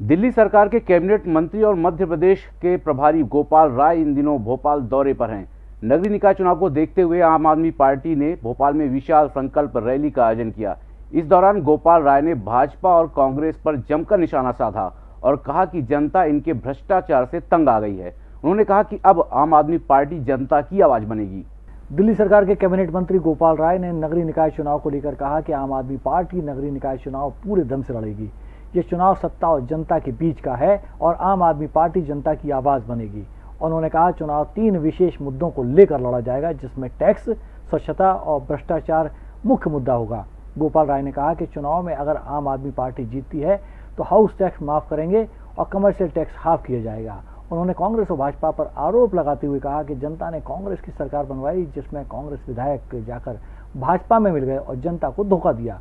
दिल्ली सरकार के कैबिनेट मंत्री और मध्य प्रदेश के प्रभारी गोपाल राय इन दिनों भोपाल दौरे पर हैं। नगरीय निकाय चुनाव को देखते हुए आम आदमी पार्टी ने भोपाल में विशाल संकल्प रैली का आयोजन किया। इस दौरान गोपाल राय ने भाजपा और कांग्रेस पर जमकर निशाना साधा और कहा कि जनता इनके भ्रष्टाचार से तंग आ गई है। उन्होंने कहा कि अब आम आदमी पार्टी जनता की आवाज़ बनेगी। दिल्ली सरकार के कैबिनेट मंत्री गोपाल राय ने नगरीय निकाय चुनाव को लेकर कहा कि आम आदमी पार्टी नगरीय निकाय चुनाव पूरे दम से लड़ेगी। ये चुनाव सत्ता और जनता के बीच का है और आम आदमी पार्टी जनता की आवाज़ बनेगी। उन्होंने कहा, चुनाव तीन विशेष मुद्दों को लेकर लड़ा जाएगा, जिसमें टैक्स, स्वच्छता और भ्रष्टाचार मुख्य मुद्दा होगा। गोपाल राय ने कहा कि चुनाव में अगर आम आदमी पार्टी जीतती है तो हाउस टैक्स माफ़ करेंगे और कमर्शियल टैक्स हाफ़ किया जाएगा। उन्होंने कांग्रेस और भाजपा पर आरोप लगाते हुए कहा कि जनता ने कांग्रेस की सरकार बनवाई, जिसमें कांग्रेस विधायक जाकर भाजपा में मिल गए और जनता को धोखा दिया।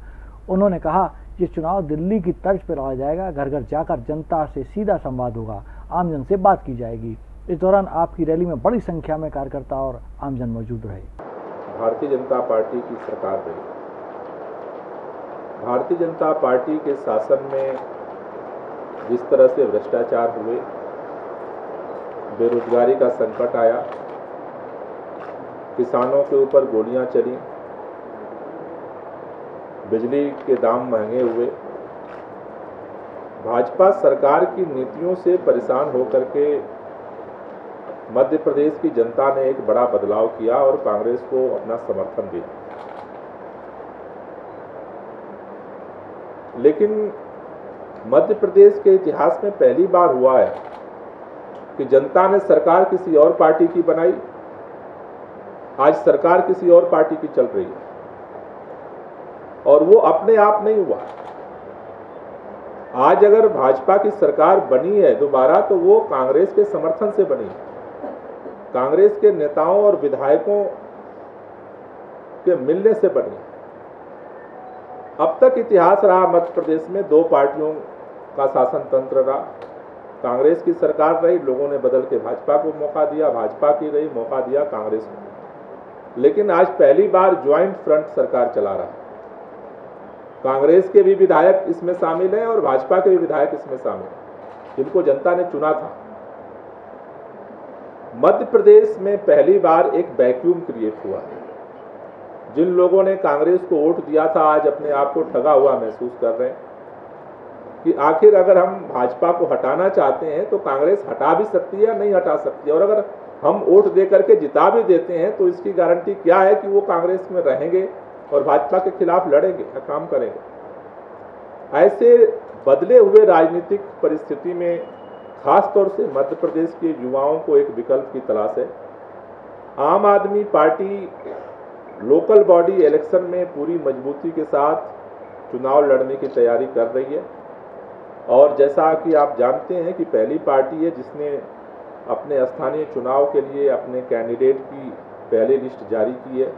उन्होंने कहा, ये चुनाव दिल्ली की तर्ज पर लड़ा जाएगा घर घर जाकर जनता से सीधा संवाद होगा, आमजन से बात की जाएगी। इस दौरान आपकी रैली में बड़ी संख्या में कार्यकर्ता और आमजन मौजूद रहे। भारतीय जनता पार्टी की सरकार रही भारतीय जनता पार्टी के शासन में जिस तरह से भ्रष्टाचार हुए, बेरोजगारी का संकट आया, किसानों के ऊपर गोलियाँ चली बिजली के दाम महँगे हुए। भाजपा सरकार की नीतियों से परेशान होकर के मध्य प्रदेश की जनता ने एक बड़ा बदलाव किया और कांग्रेस को अपना समर्थन दिया। लेकिन मध्य प्रदेश के इतिहास में पहली बार हुआ है कि जनता ने सरकार किसी और पार्टी की बनाई। आज सरकार किसी और पार्टी की चल रही है। और वो अपने आप नहीं हुआ। आज अगर भाजपा की सरकार बनी है दोबारा तो वो कांग्रेस के समर्थन से बनी। कांग्रेस के नेताओं और विधायकों के मिलने से बनी। अब तक इतिहास रहा, मध्य प्रदेश में दो पार्टियों का शासन तंत्र रहा। कांग्रेस की सरकार रही, लोगों ने बदल के भाजपा को मौका दिया, भाजपा की रही, मौका दिया कांग्रेस को। लेकिन आज पहली बार ज्वाइंट फ्रंट सरकार चला रहा कांग्रेस के भी विधायक इसमें शामिल हैं और भाजपा के भी विधायक इसमें शामिल हैं, जिनको जनता ने चुना था। मध्य प्रदेश में पहली बार एक वैक्यूम क्रिएट हुआ। है जिन लोगों ने कांग्रेस को वोट दिया था, आज अपने आप को ठगा हुआ महसूस कर रहे हैं कि आखिर अगर हम भाजपा को हटाना चाहते हैं तो कांग्रेस हटा भी सकती है या नहीं हटा सकती है? और अगर हम वोट दे करके जिता भी देते हैं तो इसकी गारंटी क्या है कि वो कांग्रेस में रहेंगे? और भाजपा के खिलाफ लड़ेंगे या काम करेंगे। ऐसे बदले हुए राजनीतिक परिस्थिति में खास तौर से मध्य प्रदेश के युवाओं को एक विकल्प की तलाश है। आम आदमी पार्टी लोकल बॉडी इलेक्शन में पूरी मजबूती के साथ चुनाव लड़ने की तैयारी कर रही है। और जैसा कि आप जानते हैं कि पहली पार्टी है जिसने अपने स्थानीय चुनाव के लिए अपने कैंडिडेट की पहली लिस्ट जारी की है।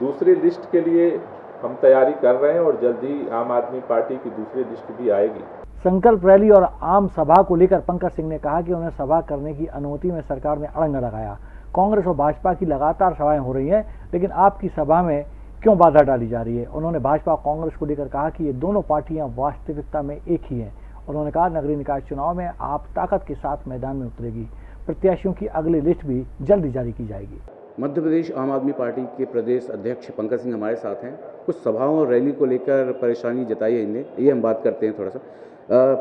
दूसरी लिस्ट के लिए हम तैयारी कर रहे हैं और जल्द ही आम आदमी पार्टी की दूसरी लिस्ट भी आएगी। संकल्प रैली और आम सभा को लेकर पंकज सिंह ने कहा कि उन्हें सभा करने की अनुमति में सरकार ने अड़ंग लगाया। कांग्रेस और भाजपा की लगातार सभाएँ हो रही हैं, लेकिन आपकी सभा में क्यों बाधा डाली जा रही है? उन्होंने भाजपा कांग्रेस को लेकर कहा कि ये दोनों पार्टियाँ वास्तविकता में एक ही हैं। उन्होंने कहा, नगरीय निकाय चुनाव में आप ताकत के साथ मैदान में उतरेगी। प्रत्याशियों की अगली लिस्ट भी जल्दी जारी की जाएगी। मध्य प्रदेश आम आदमी पार्टी के प्रदेश अध्यक्ष पंकज सिंह हमारे साथ हैं। कुछ सभाओं और रैली को लेकर परेशानी जताई है इनने ये हम बात करते हैं थोड़ा सा।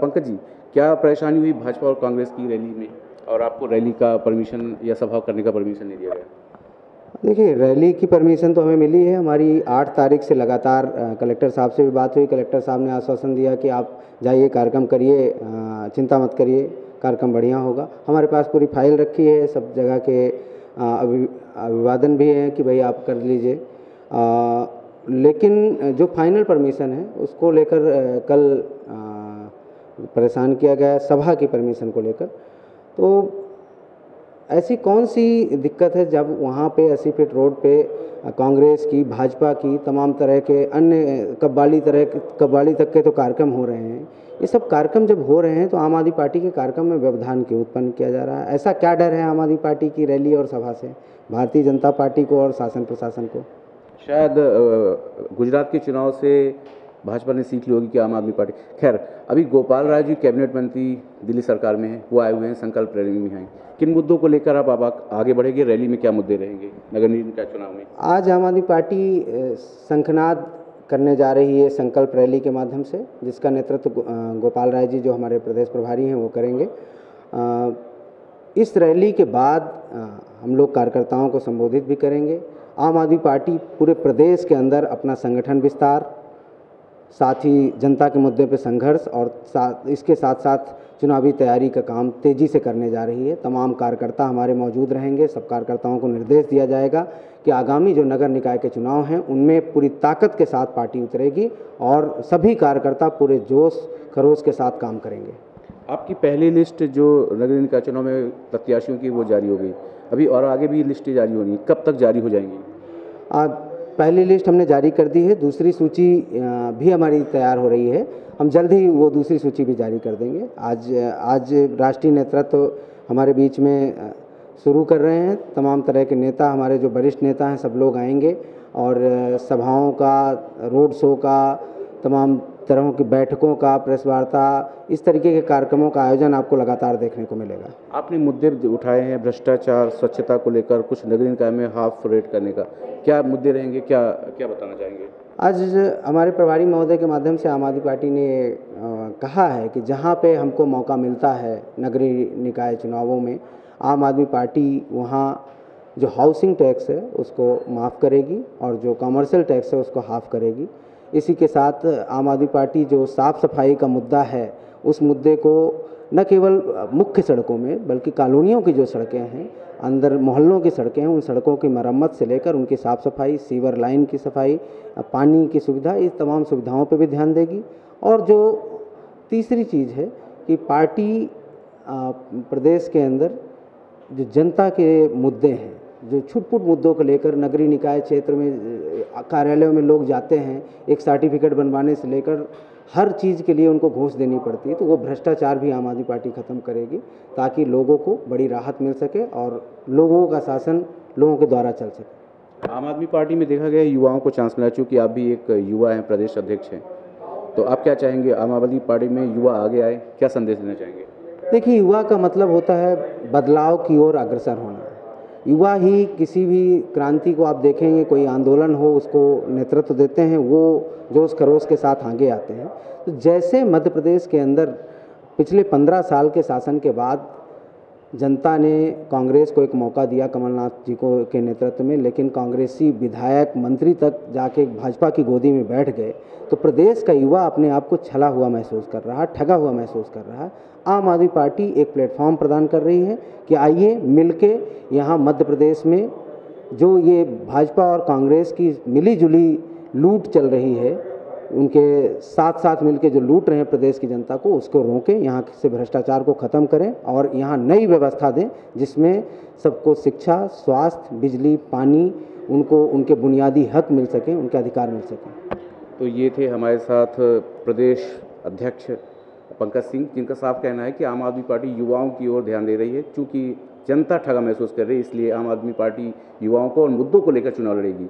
पंकज जी, क्या परेशानी हुई भाजपा और कांग्रेस की रैली में? और आपको रैली का परमिशन या सभा करने का परमिशन नहीं दिया गया? देखिए, रैली की परमिशन तो हमें मिली है। हमारी आठ तारीख से लगातार कलेक्टर साहब से भी बात हुई। कलेक्टर साहब ने आश्वासन दिया कि आप जाइए, कार्यक्रम करिए चिंता मत करिए, कार्यक्रम बढ़िया होगा। हमारे पास पूरी फ़ाइल रखी है, सब जगह के अभिवादन भी है कि भाई आप कर लीजिए। लेकिन जो फाइनल परमिशन है, उसको लेकर कल परेशान किया गया, सभा की परमिशन को लेकर। तो ऐसी कौन सी दिक्कत है जब वहाँ पे, अस्सी फीट रोड पे, कांग्रेस की, भाजपा की, तमाम तरह के अन्य कब्बाली तरह कब्बाली तक के तो कार्यक्रम हो रहे हैं? ये सब कार्यक्रम जब हो रहे हैं तो आम आदमी पार्टी के कार्यक्रम में व्यवधान क्यों उत्पन्न किया जा रहा है? ऐसा क्या डर है आम आदमी पार्टी की रैली और सभा से, भारतीय जनता पार्टी को और शासन प्रशासन को? शायद गुजरात के चुनाव से भाजपा ने सीख ली होगी कि आम आदमी पार्टी? खैर, अभी गोपाल राय जी कैबिनेट मंत्री दिल्ली सरकार में हैं, वो आए हुए हैं, संकल्प रैली में हैं किन मुद्दों को लेकर आप अब आगे बढ़ेंगे? रैली में क्या मुद्दे रहेंगे? नगर निगम का चुनाव में। आज आम आदमी पार्टी शंखनाद करने जा रही है संकल्प रैली के माध्यम से, जिसका नेतृत्व गोपाल राय जी जो हमारे प्रदेश प्रभारी हैं, वो करेंगे। इस रैली के बाद हम लोग कार्यकर्ताओं को संबोधित भी करेंगे। आम आदमी पार्टी पूरे प्रदेश के अंदर अपना संगठन विस्तार साथ ही जनता के मुद्दे पर संघर्ष और साथ इसके साथ साथ चुनावी तैयारी का काम तेज़ी से करने जा रही है। तमाम कार्यकर्ता हमारे मौजूद रहेंगे। सब कार्यकर्ताओं को निर्देश दिया जाएगा कि आगामी जो नगर निकाय के चुनाव हैं उनमें पूरी ताकत के साथ पार्टी उतरेगी और सभी कार्यकर्ता पूरे जोश खरोश के साथ काम करेंगे। आपकी पहली लिस्ट जो नगर निकाय चुनाव में प्रत्याशियों की वो जारी हो गई। अभी और आगे भी लिस्टें जारी होनी कब तक जारी हो जाएँगी? आज पहली लिस्ट हमने जारी कर दी है, दूसरी सूची भी हमारी तैयार हो रही है। हम जल्द ही वो दूसरी सूची भी जारी कर देंगे। आज आज राष्ट्रीय नेतृत्व हमारे बीच में शुरू कर रहे हैं। तमाम तरह के नेता, हमारे जो वरिष्ठ नेता हैं, सब लोग आएँगे और सभाओं का, रोड शो का, तमाम तरह की बैठकों का प्रेस वार्ता इस तरीके के कार्यक्रमों का आयोजन आपको लगातार देखने को मिलेगा। आपने मुद्दे उठाए हैं भ्रष्टाचार स्वच्छता को लेकर कुछ नगरीय निकाय में हाफ़ रेट करने का। क्या मुद्दे रहेंगे? क्या क्या बताना चाहेंगे? आज हमारे प्रभारी महोदय के माध्यम से आम आदमी पार्टी ने कहा है कि जहाँ पे हमको मौका मिलता है नगरीय निकाय चुनावों में आम आदमी पार्टी वहाँ जो हाउसिंग टैक्स है उसको माफ़ करेगी और जो कमर्शियल टैक्स है उसको हाफ़ करेगी। इसी के साथ आम आदमी पार्टी जो साफ़ सफ़ाई का मुद्दा है, उस मुद्दे को न केवल मुख्य सड़कों में, बल्कि कॉलोनियों की जो सड़कें हैं, अंदर मोहल्लों की सड़कें हैं उन सड़कों की मरम्मत से लेकर उनकी साफ़ सफ़ाई, सीवर लाइन की सफ़ाई, पानी की सुविधा, इस तमाम सुविधाओं पर भी ध्यान देगी। और जो तीसरी चीज़ है कि पार्टी प्रदेश के अंदर जो जनता के मुद्दे हैं जो छुटपुट मुद्दों को लेकर नगरीय निकाय क्षेत्र में कार्यालयों में लोग जाते हैं एक सर्टिफिकेट बनवाने से लेकर हर चीज़ के लिए उनको घूस देनी पड़ती है तो वो भ्रष्टाचार भी आम आदमी पार्टी ख़त्म करेगी ताकि लोगों को बड़ी राहत मिल सके और लोगों का शासन लोगों के द्वारा चल सके। आम आदमी पार्टी में देखा गया युवाओं को चांस मिला चूँकि आप भी एक युवा हैं प्रदेश अध्यक्ष हैं तो आप क्या चाहेंगे आम आदमी पार्टी में युवा आगे आए क्या संदेश देना चाहेंगे? देखिए युवा का मतलब होता है बदलाव की ओर अग्रसर होना। युवा ही किसी भी क्रांति को आप देखेंगे, कोई आंदोलन हो, उसको नेतृत्व देते हैं, वो जोश खरोश के साथ आगे आते हैं। तो जैसे मध्य प्रदेश के अंदर पिछले पंद्रह साल के शासन के बाद जनता ने कांग्रेस को एक मौका दिया कमलनाथ जी को के नेतृत्व में, लेकिन कांग्रेसी विधायक मंत्री तक जाके भाजपा की गोदी में बैठ गए। तो प्रदेश का युवा अपने आप को छला हुआ महसूस कर रहा है ठगा हुआ महसूस कर रहा। है आम आदमी पार्टी एक प्लेटफॉर्म प्रदान कर रही है कि आइए मिलके यहाँ मध्य प्रदेश में जो ये भाजपा और कांग्रेस की मिली जुली लूट चल रही है उनके साथ साथ मिलकर जो लूट रहे हैं प्रदेश की जनता को, उसको रोकें, यहाँ से भ्रष्टाचार को ख़त्म करें और यहाँ नई व्यवस्था दें, जिसमें सबको शिक्षा, स्वास्थ्य, बिजली, पानी, उनको, उनके बुनियादी हक मिल सकें, उनके अधिकार मिल सकें। तो ये थे हमारे साथ प्रदेश अध्यक्ष पंकज सिंह, जिनका साफ़ कहना है कि आम आदमी पार्टी युवाओं की ओर ध्यान दे रही है, चूँकि जनता ठगा महसूस कर रही है, इसलिए आम आदमी पार्टी युवाओं को और मुद्दों को लेकर चुनाव लड़ेगी।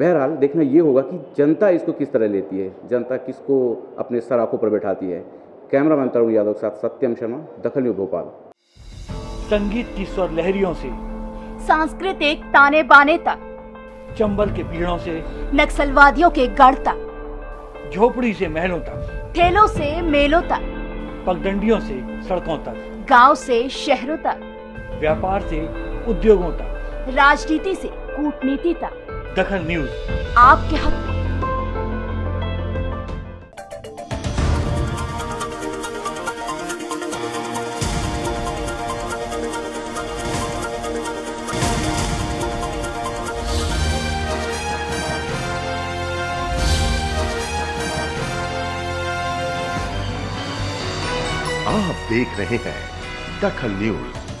बहरहाल देखना ये होगा कि जनता इसको किस तरह लेती है? जनता किसको अपने सराखों पर बैठाती है? कैमरामैन तरुण यादव के साथ सत्यम शर्मा दखल न्यूज़ भोपाल। संगीत की स्वर लहरियों से सांस्कृतिक ताने बाने तक चंबल के पीड़ों से नक्सलवादियों के गढ़ तक झोपड़ी से महलों तक ठेलों से मेलों तक पगडंडियों से सड़कों तक गाँव से शहरों तक व्यापार से उद्योगों तक। राजनीति से कूटनीति तक। दखल न्यूज़ आपके हक में। आप देख रहे हैं दखल न्यूज़